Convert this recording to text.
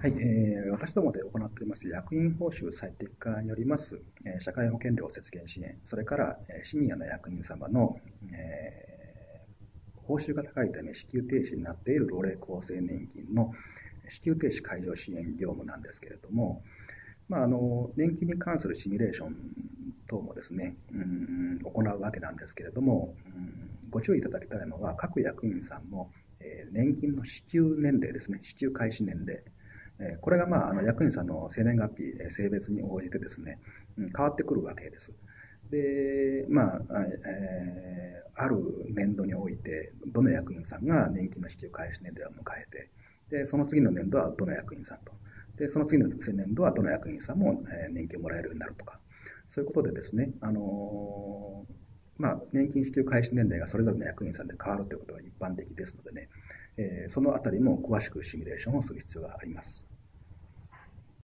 はい、えー、私どもで行っております役員報酬最適化によります、えー、社会保険料節減支援、それから、えー、シニアの役員様の、えー、報酬が高いため支給停止になっている老齢厚生年金の支給停止解除支援業務なんですけれども、まあ、あの年金に関するシミュレーション等もですね、うん、行うわけなんですけれども、うん、ご注意いただきたいのは各役員さんの、えー、年金の支給年齢ですね、支給開始年齢、これが、まあ、あの役員さんの生年月日、性別に応じてですね、変わってくるわけです。で、まあ、えー、ある年度において、どの役員さんが年金の支給開始年齢を迎えて、で、その次の年度はどの役員さんと、で、その次の年度はどの役員さんも年金をもらえるようになるとか、そういうことでですね、あのー、まあ、年金支給開始年齢がそれぞれの役員さんで変わるということは一般的ですのでね、え、そのあたりも詳しくシミュレーションをする必要があります。